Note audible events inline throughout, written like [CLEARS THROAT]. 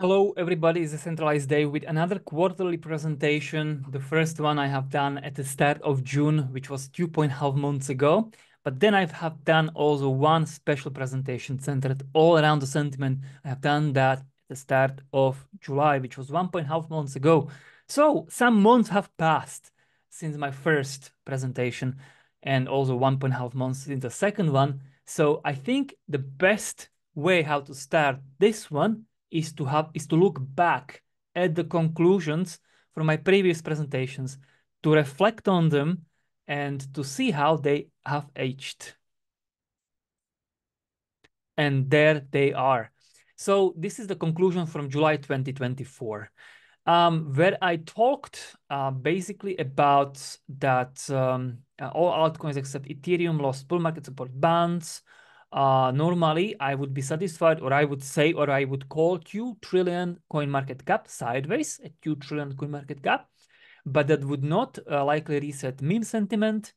Hello, everybody. It's Decentralized Dave with another quarterly presentation. The first one I have done at the start of June, which was two point half months ago. But then I have done also one special presentation centered all around the sentiment. I have done that at the start of July, which was one point half months ago. So some months have passed since my first presentation and also one point half months since the second one. So I think the best way how to start this one is to have is to look back at the conclusions from my previous presentations, to reflect on them and to see how they have aged. And there they are. So this is the conclusion from July 2024, um, where I talked uh, basically about that um, all altcoins except Ethereum lost bull market support bands, uh, normally I would be satisfied or I would say or I would call 2 trillion coin market cap sideways at 2 trillion coin market cap, but that would not uh, likely reset meme sentiment.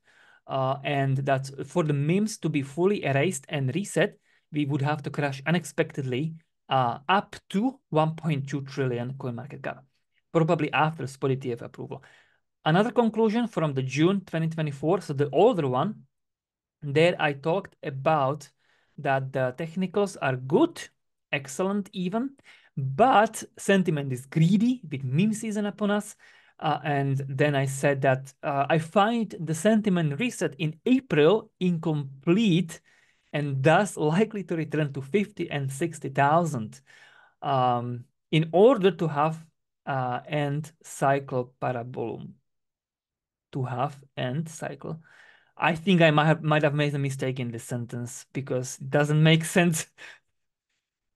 Uh, and that for the memes to be fully erased and reset, we would have to crash unexpectedly uh, up to 1.2 trillion coin market cap, probably after spot ETF approval. Another conclusion from the June 2024, so the older one, there I talked about that the technicals are good, excellent even, but sentiment is greedy with meme season upon us. Uh, and then I said that uh, I find the sentiment reset in April incomplete and thus likely to return to 50 and 60,000 um, in order to have uh, end cycle parabolum. To have end cycle I think I might have might have made a mistake in this sentence because it doesn't make [LAUGHS] sense.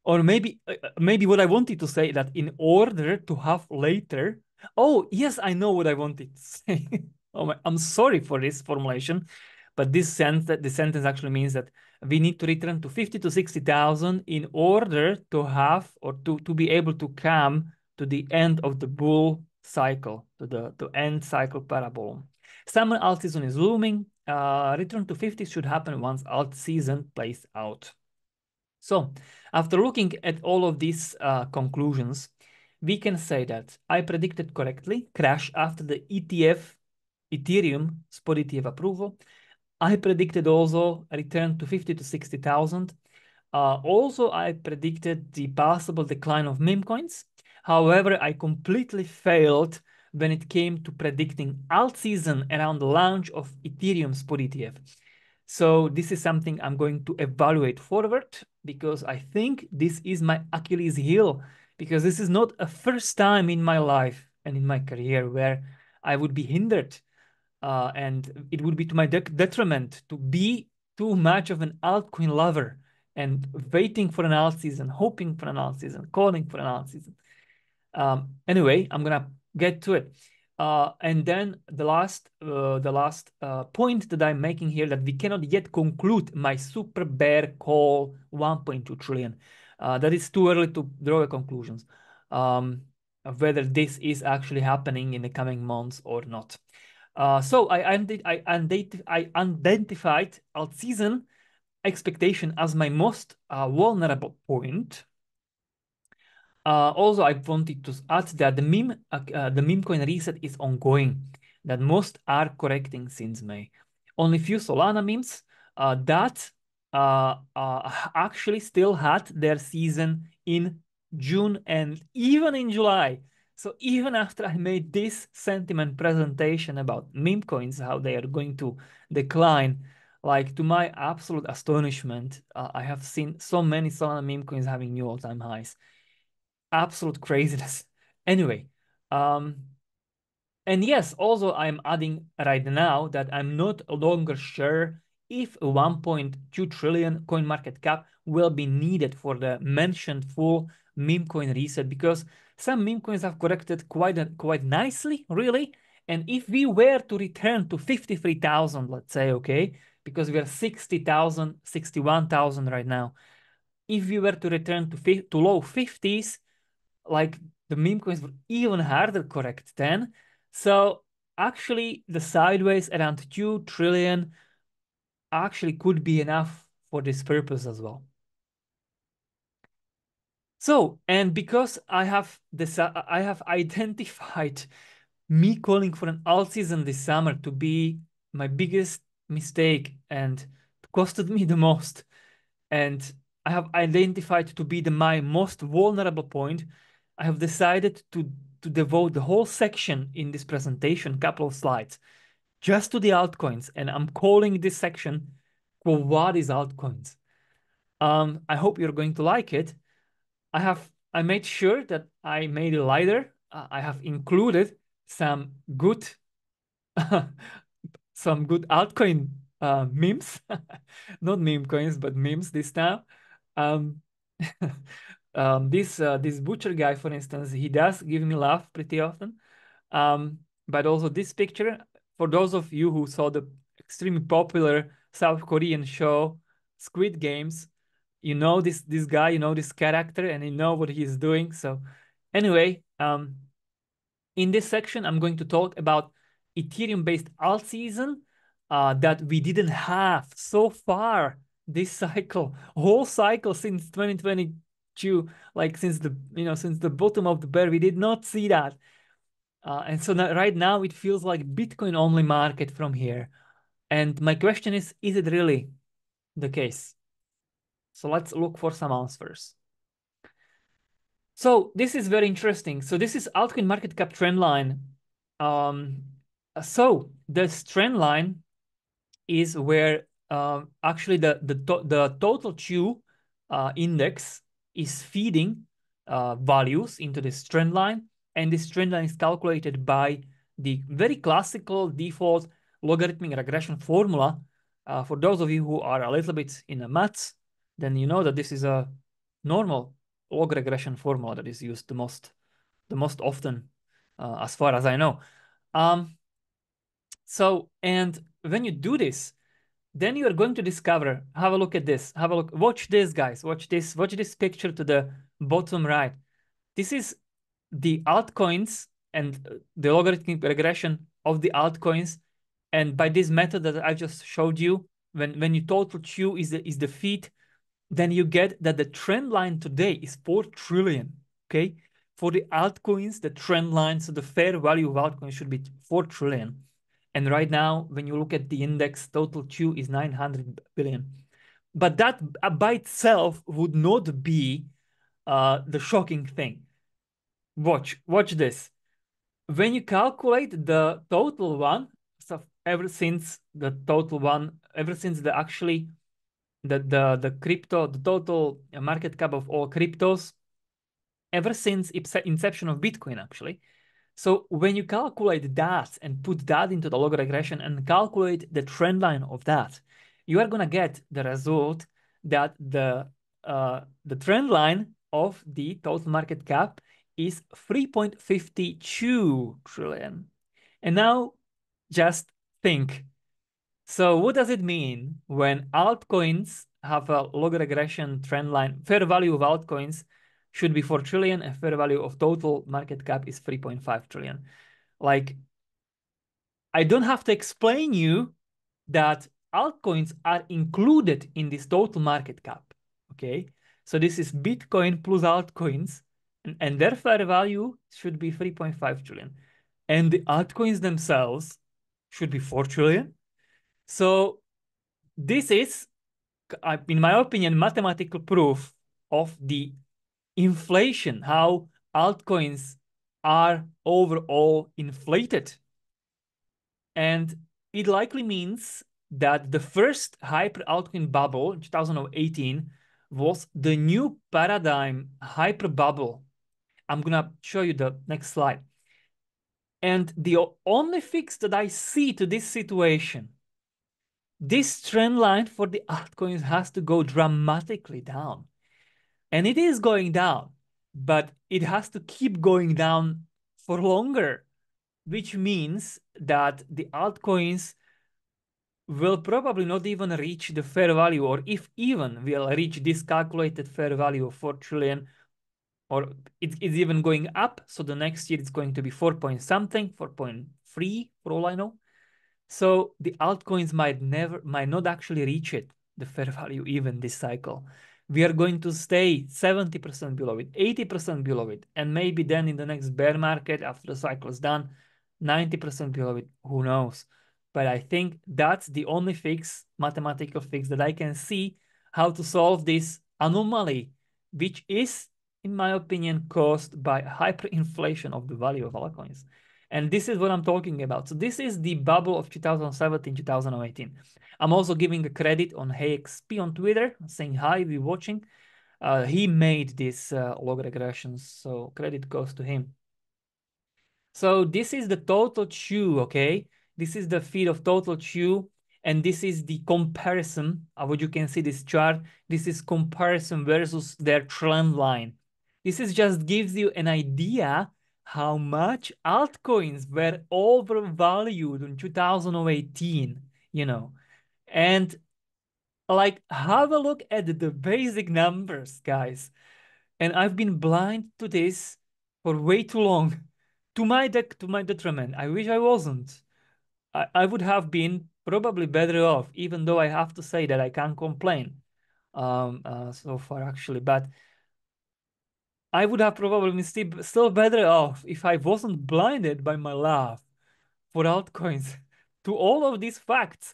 or maybe uh, uh, maybe what I wanted to say that in order to have later. Oh yes, I know what I wanted to [LAUGHS] say. oh my, I'm sorry for this formulation, but this sense that the sentence actually means that we need to return to 50 to 60,000 in order to have or to, to be able to come to the end of the bull cycle, to the to end cycle parabolum. Summer alt season is looming uh, return to 50 should happen once alt season plays out. So after looking at all of these uh, conclusions, we can say that I predicted correctly crash after the ETF Ethereum spot ETF approval. I predicted also return to 50 to 60,000. Uh, also, I predicted the possible decline of meme coins. However, I completely failed when it came to predicting alt season around the launch of Ethereum spot ETF. So this is something I'm going to evaluate forward because I think this is my Achilles heel because this is not a first time in my life and in my career where I would be hindered uh, and it would be to my de detriment to be too much of an altcoin lover and waiting for an alt season, hoping for an alt season, calling for an alt season. Um, anyway, I'm gonna get to it. Uh, and then the last, uh, the last uh, point that I'm making here that we cannot yet conclude my super bear call 1.2 trillion. Uh, that is too early to draw conclusions um, whether this is actually happening in the coming months or not. Uh, so I, I, I identified alt season expectation as my most uh, vulnerable point uh, also, I wanted to add that the meme, uh, uh, the meme coin reset is ongoing. That most are correcting since May. Only few Solana memes uh, that uh, uh, actually still had their season in June and even in July. So even after I made this sentiment presentation about meme coins, how they are going to decline, like to my absolute astonishment, uh, I have seen so many Solana meme coins having new all-time highs absolute craziness. Anyway, um, and yes, also I'm adding right now that I'm not longer sure if a 1.2 trillion coin market cap will be needed for the mentioned full meme coin reset because some meme coins have corrected quite quite nicely, really. And if we were to return to 53,000, let's say, okay, because we are 60,000, 61,000 right now. If we were to return to, to low 50s, like the meme coins were even harder correct then. So actually the sideways around 2 trillion actually could be enough for this purpose as well. So, and because I have this, uh, I have identified [LAUGHS] me calling for an alt season this summer to be my biggest mistake and costed me [LAUGHS] the most. And I have identified to be the my most vulnerable point. I have decided to to devote the whole section in this presentation, couple of slides, just to the altcoins. And I'm calling this section Quo Vadis altcoins. Um, I hope you're going to like it. I have I made sure that I made it lighter. Uh, I have included some good [LAUGHS] some good altcoin uh, memes, [LAUGHS] not meme coins, but memes this time. Um, [LAUGHS] um, this uh, this butcher guy, for instance, he does give me laugh pretty often. Um, but also this picture, for those of you who saw the extremely popular South Korean show Squid Games, you know this this guy, you know this character, and you know what he's doing. So anyway, um, in this section, I'm going to talk about Ethereum-based alt season uh, that we didn't have so far this [LAUGHS] cycle, whole cycle since 2022, like since the you know since the bottom of the bear, we did not see that. Uh, and so right now it feels like Bitcoin only market from here. And my question is, is it really the case? So let's look for some answers. So this is very interesting. So this is altcoin market cap trend line. Um, so this trend line is where uh, actually the the to the total two uh, index is feeding uh, values into this trend line, and this trend line is calculated by the very classical default logarithmic regression formula. Uh, for those of you who are a little bit in the maths, then you know that this is a normal log regression formula that is used the most, the most often, uh, as far as I know. Um, so, and when you do this, then you are going to discover, have a look at this, have a look, watch this, guys, watch this, watch this picture to the bottom right. This is the altcoins and uh, the logarithmic regression of the altcoins. And by this method that I just showed you, when, when you total two is the, is the feed, then you get that the trend line today is 4 trillion, okay? For the altcoins, the trend line, so the fair value of altcoins should be 4 trillion. And right now, when you look at the index, total two is 900 billion. But that by itself would not be uh, the shocking thing. Watch, watch this. When you calculate the total one, so ever since the total one, ever since the actually the the the crypto, the total market cap of all cryptos, ever since inception of Bitcoin, actually, so when you calculate that and put that into the log regression and calculate the trend line of that, you are going to get the result that the uh, the trend line of the total market cap is 3.52 trillion. And now just think. So what does it mean when altcoins have a log regression trend line, fair value of altcoins should be 4 trillion and fair value of total market cap is 3.5 trillion. Like, I don't have to explain you that altcoins are included in this total market cap, okay? So this is Bitcoin plus altcoins, and, and their fair value should be 3.5 trillion. And the altcoins themselves should be 4 trillion. So this is, in my opinion, mathematical proof of the inflation, how altcoins are overall inflated. And it likely means that the first hyper altcoin bubble in 2018 was the new paradigm hyper bubble. I'm gonna show you the next slide. And the only fix that I see to this situation, this trend line for the altcoins has to go dramatically down. And it is going down, but it has to keep going down for longer, which means that the altcoins will probably not even reach the fair value, or if even will reach this calculated fair value of 4 trillion, or it's even going up. So the next year it's going to be 4 point something, 4.3 for all I know. So the altcoins might never, might not actually reach it, the fair value even this cycle. We are going to stay 70% below it, 80% below it, and maybe then in the next bear market after the cycle is done, 90% below it, who knows? But I think that's the only fix, mathematical fix that I can see how to solve this anomaly, which is, in my opinion, caused by hyperinflation of the value of altcoins. And this is what I'm talking about. So this is the bubble of 2017, 2018. I'm also giving a credit on HeyXP on Twitter, saying hi, we're watching. Uh, he made this uh, log regressions, so credit goes to him. So this is the total two, okay? This is the feed of total two, and this is the comparison of what you can see this chart. This is comparison versus their trend line. This is just gives you an idea how much altcoins were overvalued in 2018, you know. And like have a look at the basic numbers, guys. And I've been blind to this for way too long. [LAUGHS] To my to my detriment. I wish I wasn't. I, I would have been probably better off, even though I have to say that I can't complain um, uh, so far, actually. But I would have probably been still, better off if I wasn't blinded by my love for altcoins [LAUGHS] to all of these facts.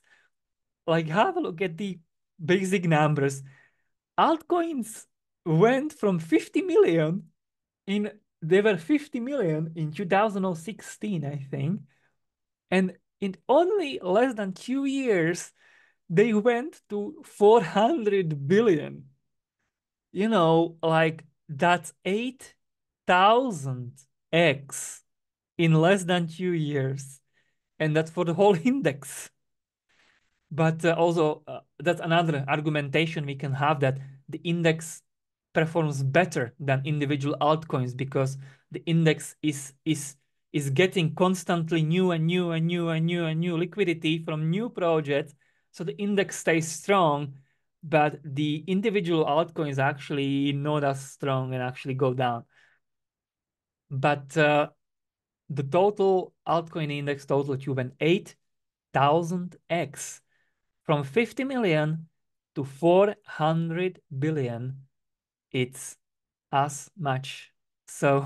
Like, have a look at the basic numbers. Altcoins went from 50 million in, they were 50 million in 2016, I think. And in only less than two years, they went to 400 billion. You know, like that's 8,000x in less than two years. And that's for the whole [LAUGHS] index. But uh, also, uh, that's another argumentation we can have that the index performs better than individual altcoins because the index is is is getting constantly new and new and new and new and new liquidity from new projects. So the index stays strong, but the individual altcoins actually not as strong and actually go down. But uh, the total altcoin index total two went 8,000x from 50 million to 400 billion. It's as much. So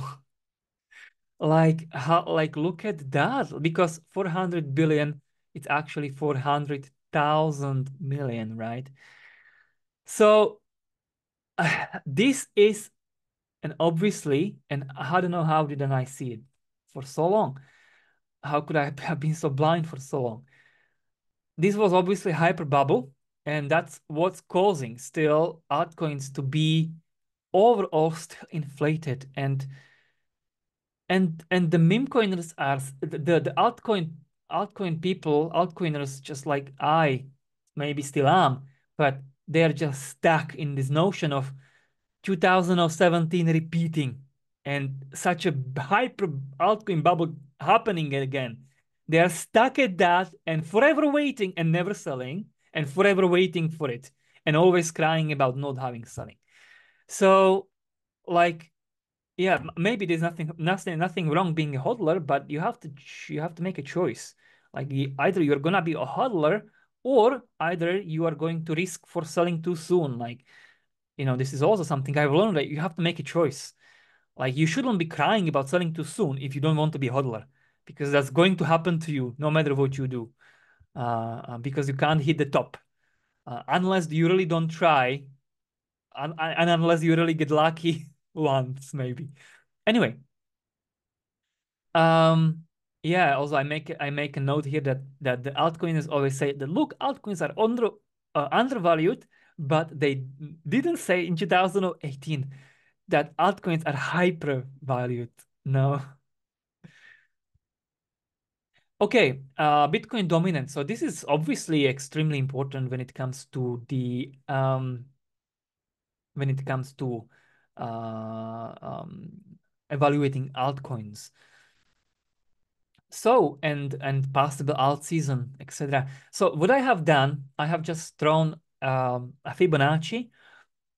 [LAUGHS] like how like look at that because 400 billion it's actually 400,000 million, right? So uh, [SIGHS] this is and obviously, and I don't know how didn't I see it for so long? How could I [LAUGHS] have been so blind for so long? This was obviously hyper bubble, and that's what's causing still altcoins to be overall still inflated and and and the meme coiners are the, the, the altcoin altcoin people, altcoiners just like I maybe still am, but they're just stuck in this notion of 2017 repeating and such a hyper altcoin bubble happening again. They are stuck at that and forever waiting and never selling and forever waiting for it and always crying about not having selling. So like yeah, maybe there's nothing nothing nothing wrong being a hodler, but you have to you have to make a choice. Like either you're gonna be a hodler or either you are going to risk for selling too soon. Like, you know, this is also something I've learned that you have to make a choice. Like you shouldn't be crying about selling too soon if you don't want to be a hodler, because that's going to happen to you no matter what you do, uh, uh because you can't hit the top uh, unless you really don't try, and, and unless you really get lucky [LAUGHS] once maybe. Anyway, um, yeah. Also, I make I make a note here that that the altcoins always say that look, altcoins are under uh, undervalued, but they didn't say in 2018 that altcoins are hyper valued. No. [LAUGHS] Okay, uh, Bitcoin dominance. So this is obviously extremely important when it comes to the um, when it comes to uh, um, evaluating altcoins. So and and possible alt season, etc. So what I have done, I have just thrown um, a Fibonacci,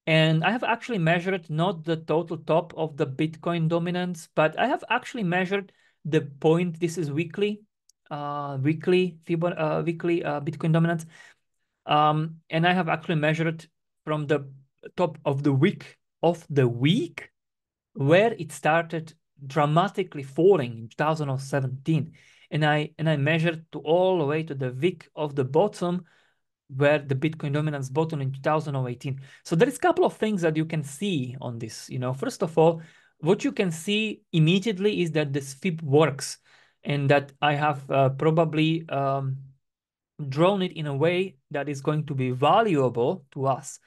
and I have actually measured not the total top of the Bitcoin dominance, but I have actually measured the point. This is weekly, uh, weekly Fibon uh, weekly uh, Bitcoin dominance, um, and I have actually measured from the top of the week of the week where it started dramatically falling in 2017 and i and i measured to all the way to the wick of the bottom where the bitcoin dominance bottom in 2018 so there is a couple of things that you can see on this you know. First of all what you can see immediately is that this fib works and that i have uh, probably um, drawn it in a way that is going to be valuable to us.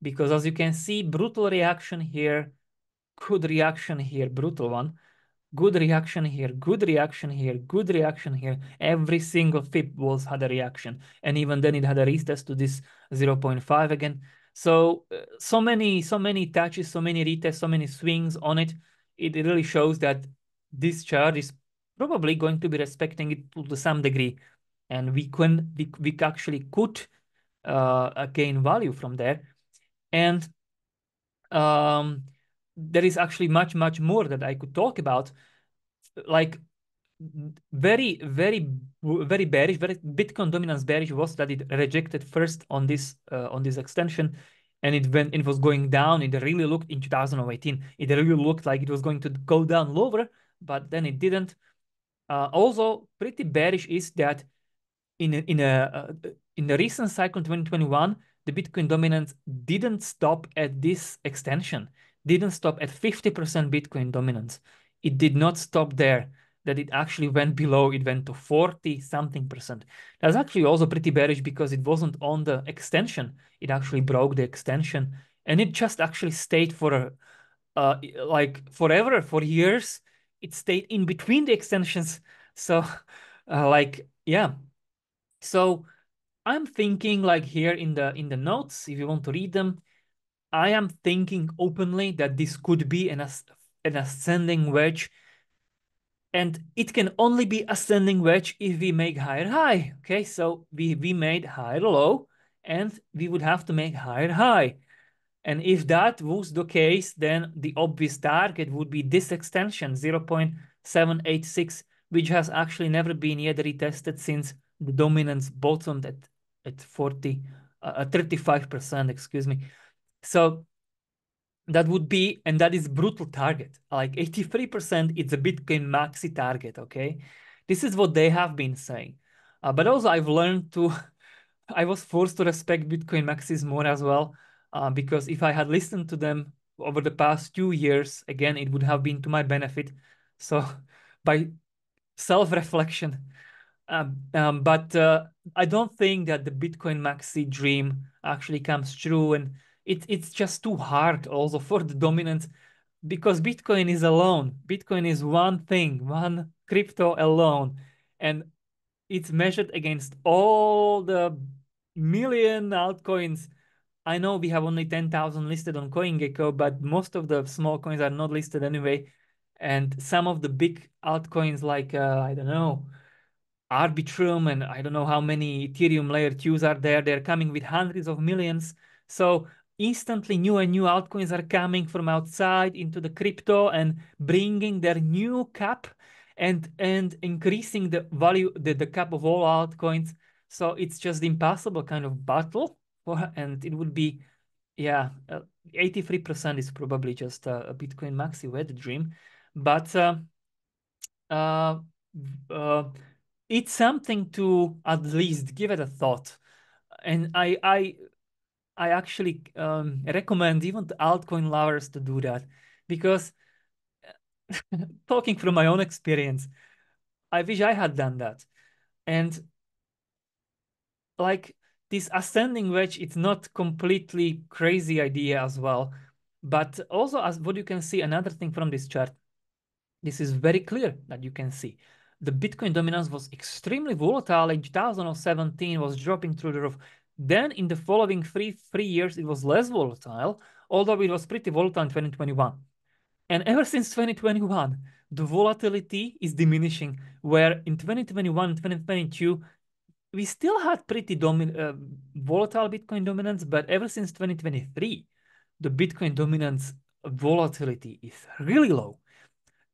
Because as you can see brutal reaction here good reaction here, brutal one. Good reaction here, good reaction here, good reaction here. Every single fib was had a reaction. And even then it had a retest to this 0.5 again. So, uh, so many, so many touches, so many retests, so many swings on it. It really shows that this chart is probably going to be respecting it to some degree. And we can, we, we actually could uh, gain value from there. And um, there is actually much, much more that I could talk about. Like very, very, very bearish, very Bitcoin dominance bearish was that it rejected first on this uh, on this extension, and it went it was going down. It really looked in 2018. It really looked like it was going to go down lower, but then it didn't. Uh, also, pretty bearish is that in a, in a uh, in the recent cycle 2021, the Bitcoin dominance didn't stop at this extension didn't stop at 50% Bitcoin dominance. It did not stop there, that it actually went below, it went to 40 something percent. That's actually also pretty bearish because it wasn't on the extension. It actually broke the extension and it just actually stayed for uh, like forever, for years. It stayed in between the extensions. So [LAUGHS] uh, like, yeah. So I'm thinking like here in the in the notes, if you want to read them, I am thinking openly that this could be an, an ascending wedge and it can only be ascending wedge if we make higher high. Okay, so we, we made higher low and we would have to make higher high. And if that was the case, then the obvious target would be this extension, 0.786, which has actually never been yet retested since the dominance bottomed at, at 40, uh, 35%, excuse me. So that would be, and that is brutal target. Like 83%, it's a Bitcoin maxi target, okay? This is what they have been saying. Uh, but also I've learned to, [LAUGHS] I was forced to respect Bitcoin maxis more as well, uh, because if I had listened to them over the past two years, again, it would have been to my benefit. So [LAUGHS] by self-reflection, um, um, but uh, I don't think that the Bitcoin maxi dream actually comes true. And it, it's just too hard also for the dominance because Bitcoin is alone. Bitcoin is one thing, one crypto alone. And it's measured against all the million altcoins. I know we have only 10,000 listed on CoinGecko, but most of the small coins are not listed anyway. And some of the big altcoins like, uh, I don't know, Arbitrum and I don't know how many Ethereum layer twos are there. They're coming with hundreds of millions. So instantly new and new altcoins are coming from outside into the crypto and bringing their new cap and and increasing the value the, the cap of all altcoins. So it's just impossible kind of battle for, and it would be yeah uh, 83% is probably just a, bitcoin maxi wet dream. But uh, uh, uh, it's something to at least give it a thought. And i i I actually um, recommend even the altcoin lovers to do that because [LAUGHS] talking from my own experience, I wish I had done that. And like this ascending wedge, it's not completely crazy idea as well. But also as what you can see, another thing from this chart, this is very clear that you can see. The Bitcoin dominance was extremely volatile in 2017, was dropping through the roof. Then in the following three, three years, it was less volatile, although it was pretty volatile in 2021. And ever since 2021, the volatility is diminishing, where in 2021 and 2022, we still had pretty uh, volatile Bitcoin dominance, but ever since 2023, the Bitcoin dominance volatility is really low.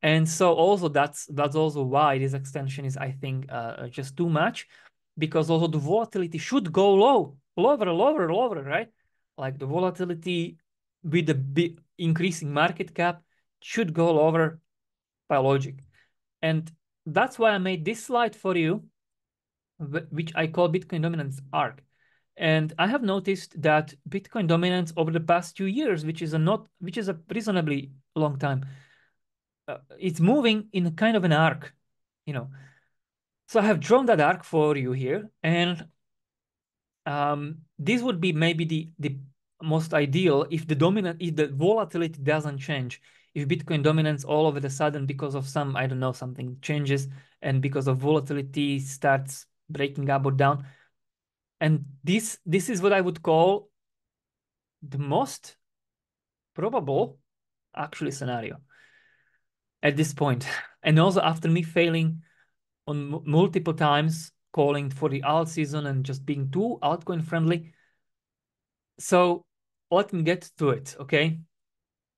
And so also that's that's also why this extension is, I think, uh, just too much because also the volatility should go low, lower, lower, lower, right? like the volatility with the increasing market cap should go lower by logic. And that's why I made this slide for you, which I call Bitcoin dominance arc. And I have noticed that Bitcoin dominance over the past two years, which is a not, which is a reasonably long time, uh, it's moving in kind of an arc, you know. So I have drawn that arc for you here, and um, this would be maybe the the most ideal if the dominant if the volatility doesn't change. If bitcoin dominance all of a sudden because of some i don't know something changes and because of volatility starts breaking up or down. And this this is what i would call the most probable actually scenario at this point. [LAUGHS] And also after me failing on multiple times calling for the alt season and just being too altcoin friendly so let me get to it, okay?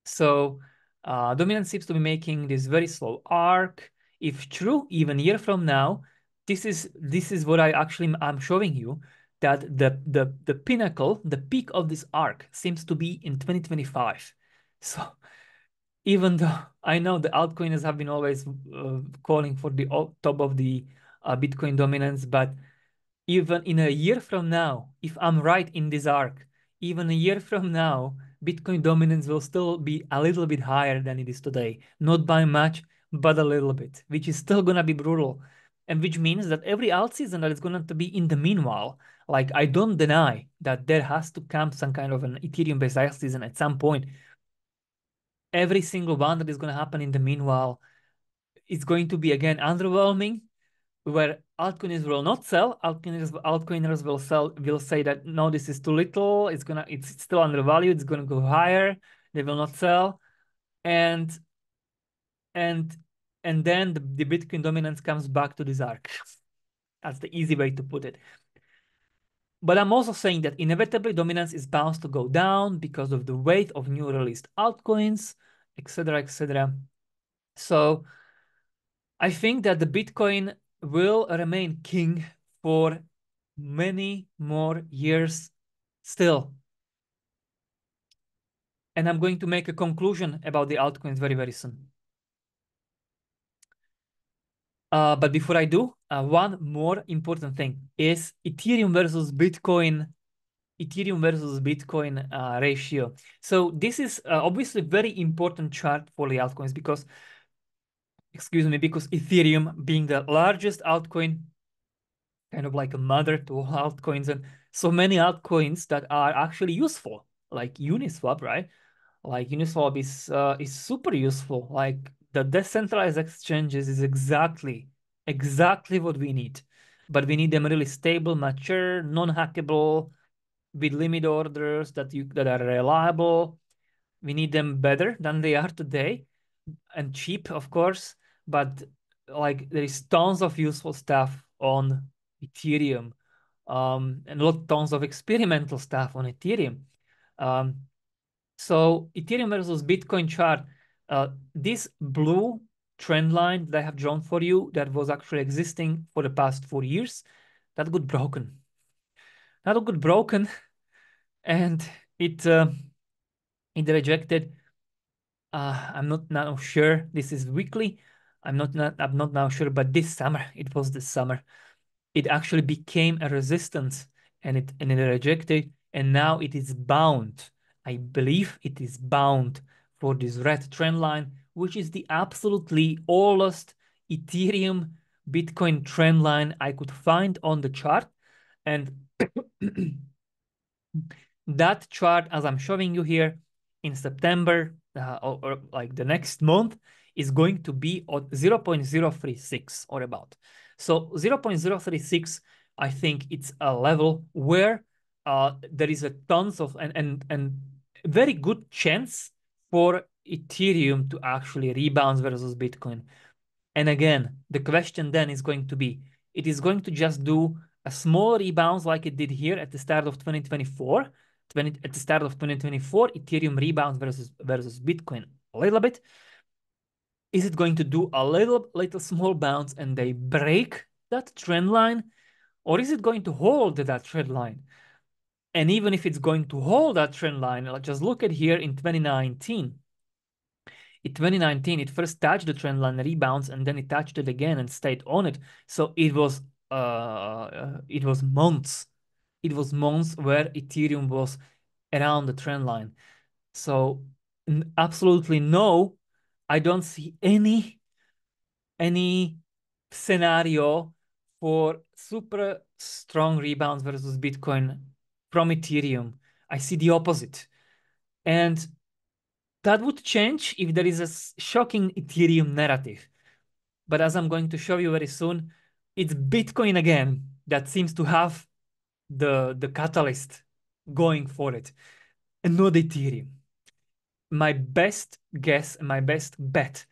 So uh, dominance seems to be making this very slow arc. If true, even year from now, this is this is what I actually I'm showing you that the the the pinnacle, the peak of this arc seems to be in 2025. [LAUGHS] So even though [LAUGHS] I know the altcoiners have been always uh, calling for the top of the uh, Bitcoin dominance, but even in a year from now, if I'm right in this arc, even a year from now, Bitcoin dominance will still be a little bit higher than it is today. Not by much, but a little bit, which is still going to be brutal. And which means that every alt season that is going to be in the meanwhile, like I don't deny that there has to come some kind of an Ethereum based alt season at some point. Every single one that is going to happen in the meanwhile is going to be again underwhelming where altcoiners will not sell. Altcoiners, altcoiners will sell will say that no, this is too little. It's gonna it's still undervalued. It's gonna go higher. They will not sell, and and and then the, the Bitcoin dominance comes back to this arc. [LAUGHS] That's the easy way to put it. But I'm also saying that inevitably dominance is bound to go down because of the weight of new released altcoins, etc., etc. So I think that the Bitcoin will remain king for many more years still. And I'm going to make a conclusion about the altcoins very, very soon. Uh, but before I do, uh, one more important thing is Ethereum versus Bitcoin, Ethereum versus Bitcoin uh, ratio. So this is uh, obviously very important chart for the altcoins because excuse me, because Ethereum being the largest altcoin, kind of like a mother to all [LAUGHS] altcoins, and so many altcoins that are actually useful, like Uniswap, right? Like Uniswap is uh, is super useful. Like the decentralized exchanges is exactly exactly what we need, but we need them really stable, mature, non-hackable, with limit orders that you that are reliable. We need them better than they are today, and cheap, of course but like there is tons of useful stuff on Ethereum, um, and a lot tons of experimental stuff on Ethereum. Um, so Ethereum versus Bitcoin chart, uh, this blue trend line that I have drawn for you that was actually existing for the past four years, that got broken. That good broken, [LAUGHS] and it uh, it rejected. Uh, I'm not now sure. This is weekly. I'm not, not I'm not now sure, but this summer, it was this summer, it actually became a resistance and it and it rejected, and now it is bound. I believe it is bound for this red trend line, which is the absolutely oldest Ethereum Bitcoin trend line I could find on the chart. And [CLEARS THROAT] that chart, as I'm showing you here, in September uh, or, or, like the next month, is going to be at 0.036 or about. So 0.036, I think it's a level where uh, there is a tons of and, and, and very good chance for Ethereum to actually rebound versus Bitcoin. And again, the question then is going to be, it is going to just do a small rebound like it did here at the start of 2024. 20, at the start of 2024, Ethereum rebounds versus versus Bitcoin a little bit. Is it going to do a little, little small bounce and they break that trend line? Or is it going to hold that trend line? And even if it's going to hold that trend line, just look at here in 2019. In 2019, it first touched the trend line, rebounds, and then it touched it again and stayed on it. So it was uh, it was months. It was months where Ethereum was around the trend line. So absolutely no, I don't see any any scenario for super strong rebounds versus Bitcoin from Ethereum. I see the opposite. And that would change if there is a shocking Ethereum narrative. But as I'm going to show you very soon, it's Bitcoin again that seems to have the, the catalyst going for it, and not Ethereum. My best guess, my best bet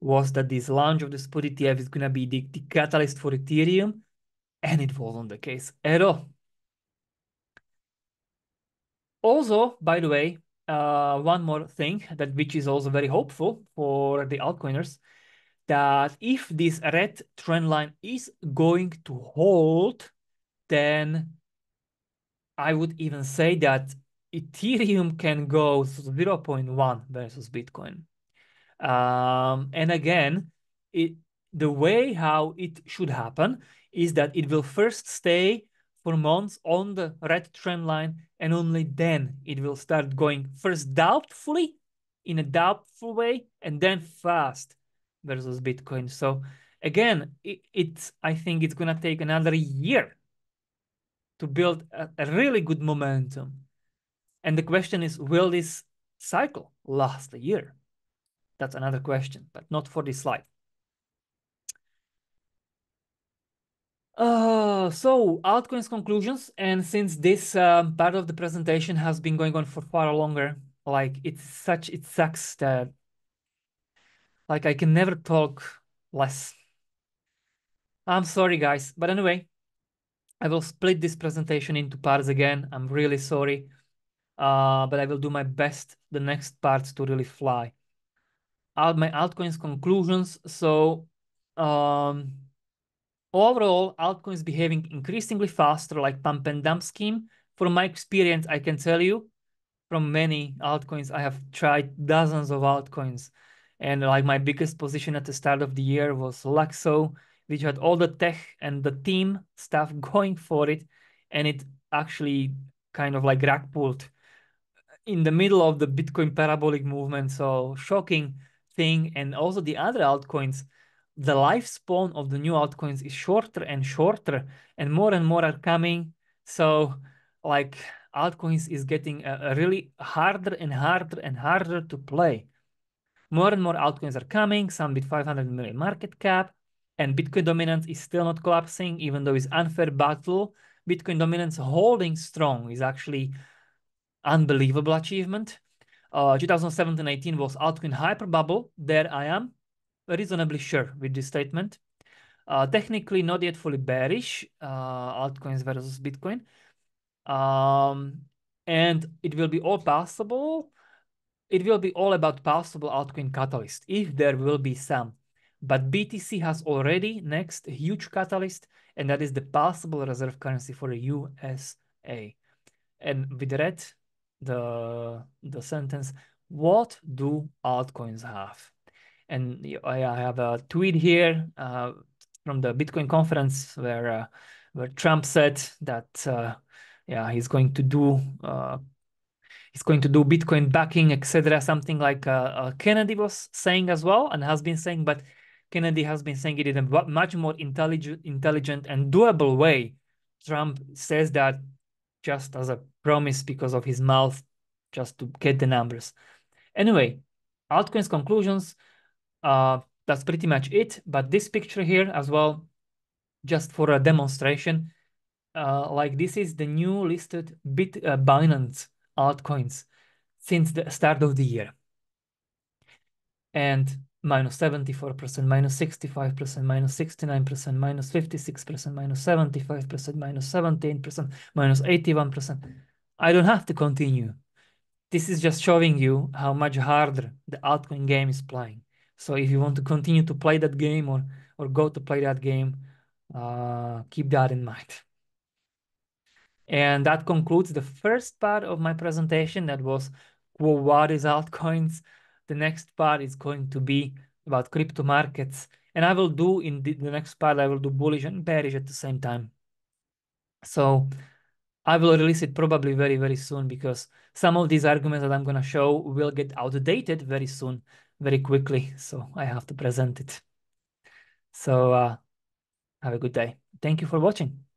was that this launch of the spot ETF is going to be the, the catalyst for Ethereum, and it wasn't the case at all. Also, by the way, uh, one more thing that which is also very hopeful for the altcoiners, that if this red trend line is going to hold, then I would even say that Ethereum can go 0.1 versus Bitcoin. Um, and again, it the way how it should happen is that it will first stay for months on the red trend line and only then it will start going first doubtfully in a doubtful way and then fast versus Bitcoin. So again, it, it's I think it's gonna take another year to build a, a really good momentum. And the question is, will this cycle last a year? That's another question, but not for this slide. Uh, so altcoins conclusions, and since this uh, part of the presentation has been going on for far longer, like it's such, it sucks that like I can never talk less. I'm sorry, guys, but anyway, I will split this presentation into parts again. I'm really sorry, uh, but I will do my best the next parts to really fly. Out my altcoins conclusions. So, um, overall, altcoins behaving increasingly faster, like pump and dump scheme. From my experience, I can tell you from many altcoins, I have tried dozens of altcoins. And like my biggest position at the start of the year was LUKSO, which had all the tech and the team stuff [LAUGHS] going for it. And it actually kind of like rug pulled in the middle of the Bitcoin parabolic movement. So shocking thing. And also the other altcoins, the lifespan of the new altcoins is shorter and shorter and more and more are coming. So like altcoins is getting a really harder and harder and harder to play. More and more altcoins are coming, some with 500 million market cap, and Bitcoin dominance is still not collapsing, even though it's unfair battle. Bitcoin dominance holding strong is actually unbelievable achievement. Uh, 2017-18 was altcoin hyper bubble. There I am reasonably sure with this statement. Uh, technically not yet fully bearish, uh, altcoins versus Bitcoin. Um, and it will be all possible. It will be all about possible altcoin catalyst, if there will be some. But BTC has already next huge catalyst, and that is the possible reserve currency for the USA. And with that, the, the sentence, what do altcoins have? And I have a tweet here uh, from the Bitcoin conference where uh, where Trump said that uh, yeah he's going to do uh, he's going to do Bitcoin backing etc. Something like uh, uh, Kennedy was saying as well and has been saying, but Kennedy has been saying it in a much more intelligent, intelligent and doable way. Trump says that just as a promise because of his mouth, just to get the numbers. Anyway, altcoins conclusions. Uh, that's pretty much it. But this picture here as well, just for a demonstration, uh, like this is the new listed Bit uh, Binance altcoins since the start of the year. And minus 74%, minus 65%, minus 69%, minus 56%, minus 75%, minus 17%, minus 81%. I don't have to continue. This is just showing you how much harder the altcoin game is playing. So if you want to continue to play that game or, or go to play that game, uh, keep that in mind. And that concludes the first part of my presentation. That was well, Quo Vadis altcoins. The next part is going to be about crypto markets. And I will do in the, the next part, I will do bullish and bearish at the same time. So I will release it probably very, very soon because some of these arguments that I'm going to show will get outdated very soon, very quickly. So I have to present it. So uh, have a good day. Thank you for watching.